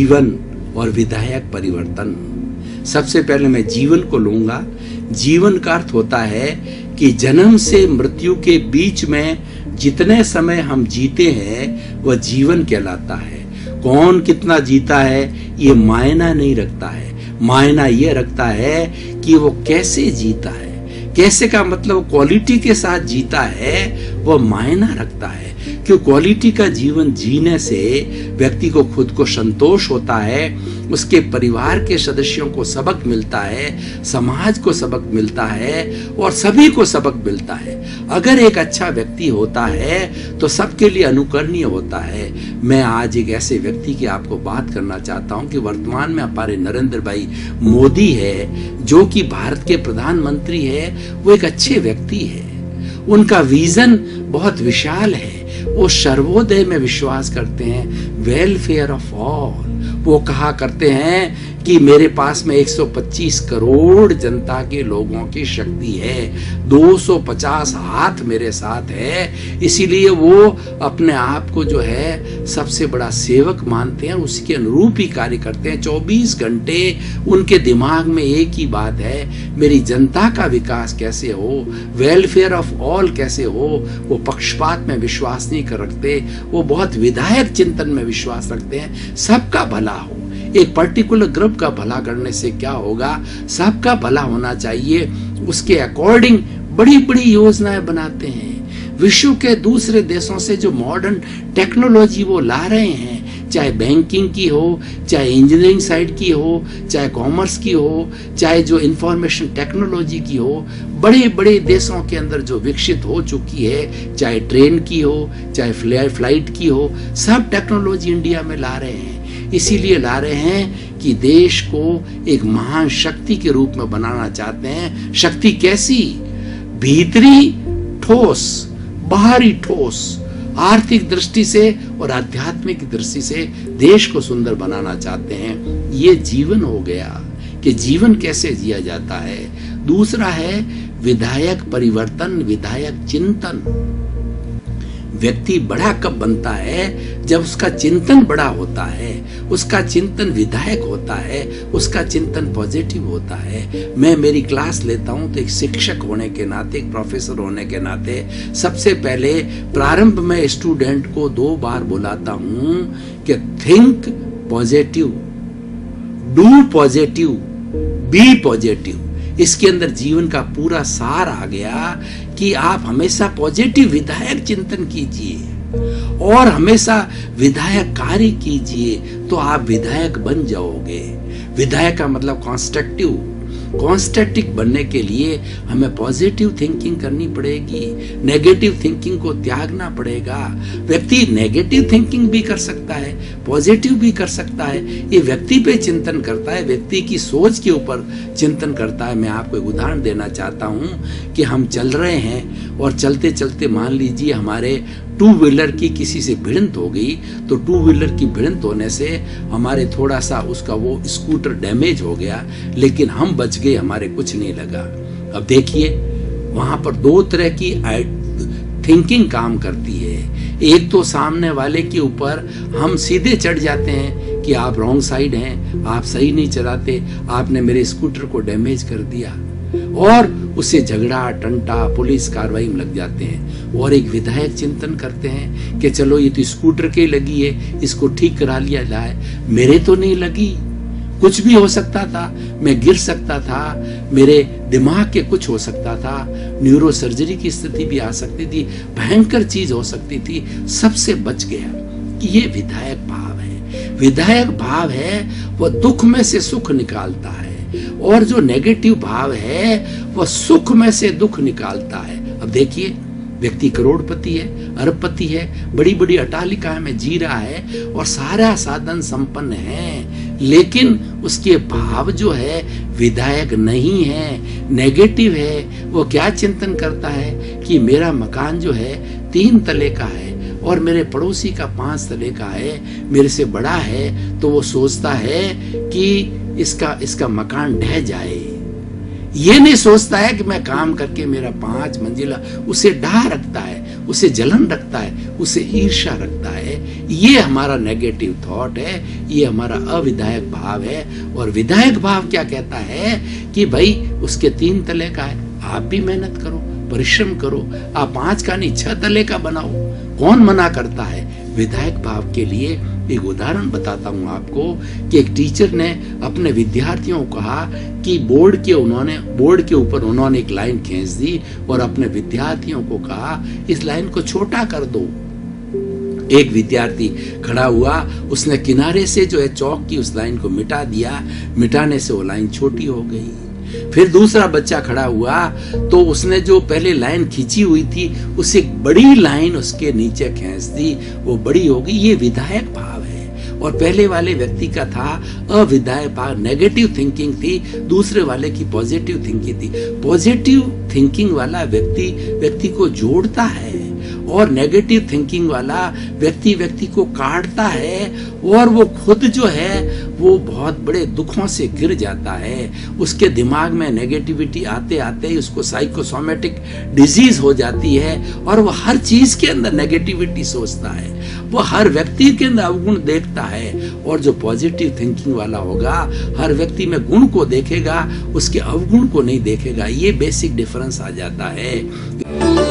जीवन और विधायक परिवर्तन। सबसे पहले मैं जीवन को लूँगा। जीवन का अर्थ होता है कि जन्म से मृत्यु के बीच में जितने समय हम जीते हैं, वह जीवन कहलाता है। कौन कितना जीता है, ये मायना नहीं रखता है। मायना ये रखता है कि वो कैसे जीता है। कैसे का मतलब क्वालिटी के साथ जीता है, वह मायना रखता है। क्यों क्वालिटी का जीवन जीने से व्यक्ति को खुद को संतोष होता है, उसके परिवार के सदस्यों को सबक मिलता है, समाज को सबक मिलता है और सभी को सबक मिलता है। अगर एक अच्छा व्यक्ति होता है तो सबके लिए अनुकरणीय होता है। मैं आज एक ऐसे व्यक्ति की आपको बात करना चाहता हूँ कि वर्तमान में हमारे नरेंद्र भाई मोदी है, जो कि भारत के प्रधानमंत्री है, वो एक अच्छे व्यक्ति है। उनका विजन बहुत विशाल है। वो सर्वोदय में विश्वास करते हैं। वेलफेयर ऑफ़ ऑल वो कहा करते हैं कि मेरे पास में 125 करोड़ जनता के लोगों की शक्ति है। 250 हाथ मेरे साथ है। इसीलिए वो अपने आप को जो है, सबसे बड़ा सेवक मानते हैं उसके अनुरूप ही कार्य करते हैं। 24 घंटे उनके दिमाग में एक ही बात है, मेरी जनता का विकास कैसे हो वेलफेयर ऑफ़ ऑल कैसे हो, वो पक्षपात में विश्वास नहीं कर रखते, वो बहुत विधायक चिंतन में विश्वास रखते हैं, सबका भला हो। एक पर्टिकुलर ग्रुप का भला करने से क्या होगा? सबका भला होना चाहिए। उसके अकॉर्डिंग बड़ी बड़ी योजनाएँ बनाते हैं। विश्व के दूसरे देशों से जो मॉडर्न टेक्नोलॉजी वो ला रहे हैं, चाहे बैंकिंग की हो, चाहे इंजीनियरिंग साइड की हो, चाहे कॉमर्स की हो, चाहे जो इंफॉर्मेशन टेक्नोलॉजी की हो, बड़े बड़े देशों के अंदर जो विकसित हो चुकी है, चाहे ट्रेन की हो, चाहे फ़्लाइट की हो, सब टेक्नोलॉजी इंडिया में ला रहे हैं। इसीलिए ला रहे हैं कि देश को एक महान शक्ति के रूप में बनाना चाहते हैं। शक्ति कैसी? भीतरी ठोस, बाहरी ठोस, आर्थिक दृष्टि से और आध्यात्मिक दृष्टि से देश को सुंदर बनाना चाहते हैं। ये जीवन हो गया कि जीवन कैसे जिया जाता है। दूसरा है, विधायक परिवर्तन, विधायक चिंतन। व्यक्ति बड़ा कब बनता है? जब उसका चिंतन बड़ा होता है, उसका चिंतन विधायक होता है, उसका चिंतन पॉजिटिव होता है। मैं मेरी क्लास लेता हूँ तो एक शिक्षक होने के नाते, एक प्रोफेसर होने के नाते, सबसे पहले प्रारंभ में स्टूडेंट को दो बार बुलाता हूँ कि think positive do positive be positive इसके अंदर जीवन का पूरा सार आ गया कि आप हमेशा पॉजिटिव विधायक चिंतन कीजिए और हमेशा विधायक कार्य कीजिए तो आप विधायक बन जाओगे। विधायक का मतलब कॉन्स्ट्रक्टिव कॉन्स्टेटिक बनने के लिए हमें पॉजिटिव थिंकिंग करनी पड़ेगी नेगेटिव थिंकिंग को त्यागना पड़ेगा। व्यक्ति नेगेटिव थिंकिंग भी कर सकता है पॉजिटिव भी कर सकता है। ये व्यक्ति पे चिंतन करता है, व्यक्ति की सोच के ऊपर चिंतन करता है। मैं आपको एक उदाहरण देना चाहता हूँ कि हम चल रहे हैं और चलते चलते मान लीजिए हमारे टू व्हीलर की किसी से भिड़ंत हो गई तो टू व्हीलर की भिड़ंत होने से हमारे थोड़ा सा उसका वो स्कूटर डैमेज हो गया, लेकिन हम बच गए, हमारे कुछ नहीं लगा। अब देखिए, वहाँ पर दो तरह की थिंकिंग काम करती है। एक तो सामने वाले के ऊपर हम सीधे चढ़ जाते हैं कि आप रॉन्ग साइड हैं, आप सही नहीं चलाते, आपने मेरे स्कूटर को डैमेज कर दिया। और उससे झगड़ा, टंटा, पुलिस कार्रवाई में लग जाते हैं। और एक विधायक चिंतन करते हैं कि चलो ये तो स्कूटर के लगी है, इसको ठीक करा लिया जाए। मेरे तो नहीं लगी। कुछ भी हो सकता था, मैं गिर सकता था, मेरे दिमाग के कुछ हो सकता था न्यूरो सर्जरी की स्थिति भी आ सकती थी, भयंकर चीज़ हो सकती थी, सबसे बच गया कि ये विधायक भाव है। विधायक भाव है वह दुख में से सुख निकालता है, और जो नेगेटिव भाव है वह सुख में से दुख निकालता है। अब देखिए, व्यक्ति करोड़पति है, अरबपति है बड़ी बड़ी अटालिका में जी रहा है, और सारा साधन संपन्न है लेकिन उसके भाव जो है, विधायक नहीं है नेगेटिव है, वो क्या चिंतन करता है कि मेरा मकान जो है, तीन तले का है और मेरे पड़ोसी का पाँच तले का है, मेरे से बड़ा है तो वो सोचता है कि इसका इसका मकान ढह जाए। ये नहीं सोचता है कि मैं काम करके मेरा पाँच मंजिला उसे ढा रखता है। उसे जलन रखता है, उसे ईर्षा रखता है। ये हमारा नेगेटिव थॉट है, ये हमारा अविधायक भाव है। और विधायक भाव क्या कहता है कि भाई, उसके तीन तले का है, आप भी मेहनत करो, परिश्रम करो, आप पाँच का नहीं, छह तले का बनाओ। कौन मना करता है? विधायक भाव के लिए एक उदाहरण बताता हूँ आपको कि एक टीचर ने अपने विद्यार्थियों को कहा कि बोर्ड के उन्होंने, बोर्ड के ऊपर उन्होंने एक लाइन खींच दी और अपने विद्यार्थियों को कहा, इस लाइन को छोटा कर दो। एक विद्यार्थी खड़ा हुआ, उसने किनारे से जो है चौक की उस लाइन को मिटा दिया, मिटाने से वो लाइन छोटी हो गई। फिर दूसरा बच्चा खड़ा हुआ तो उसने जो पहले लाइन खींची हुई थी, उसे बड़ी लाइन उसके नीचे खींच दी, वो बड़ी हो गई, ये विधायक भाव और पहले वाले व्यक्ति का था अविदाय पा नेगेटिव थिंकिंग थी, दूसरे वाले की पॉजिटिव थिंकिंग थी। पॉजिटिव थिंकिंग वाला व्यक्ति व्यक्ति को जोड़ता है और नेगेटिव थिंकिंग वाला व्यक्ति व्यक्ति को काटता है और वो खुद जो है वो बहुत बड़े दुखों से गिर जाता है। उसके दिमाग में नेगेटिविटी आते आते ही उसको साइकोसोमेटिक डिज़ीज़ हो जाती है और वो हर चीज़ के अंदर नेगेटिविटी सोचता है। वो हर व्यक्ति के अंदर अवगुण देखता है और जो पॉजिटिव थिंकिंग वाला होगा, हर व्यक्ति में गुण को देखेगा, उसके अवगुण को नहीं देखेगा। ये बेसिक डिफरेंस आ जाता है।